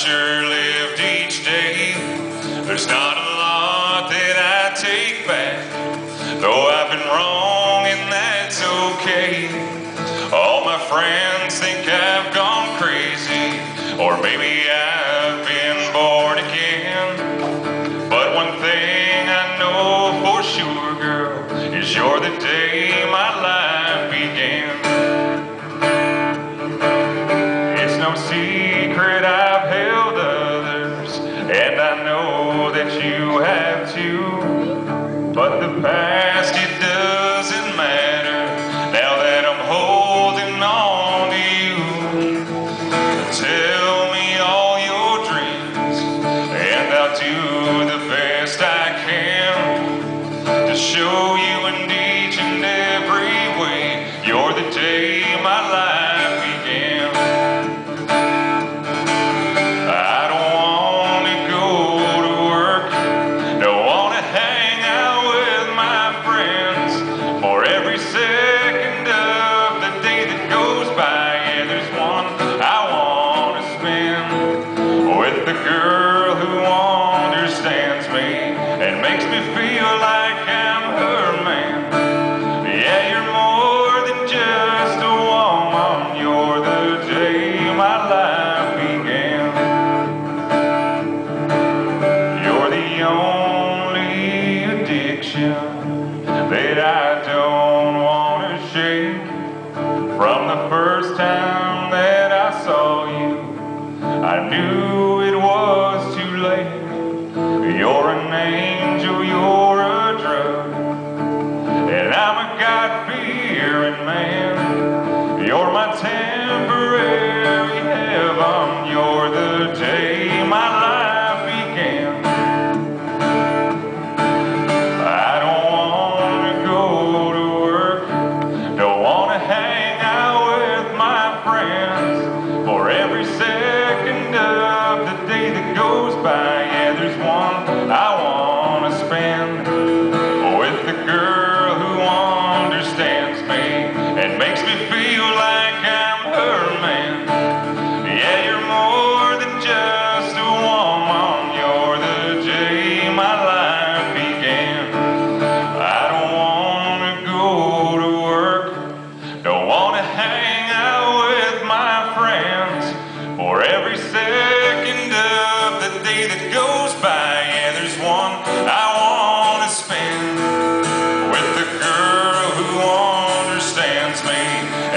sure lived each day. There's not a lot that I take back, though I've been wrong and that's okay. All my friends think I've gone crazy, or maybe know that you have too. feel like I'm her man. Yeah, you're more than just a woman. You're the day my life began. You're the only addiction that I don't want to shake. From the first time that I saw you, I knew it was too late. You're a name. man. You're my ten. name.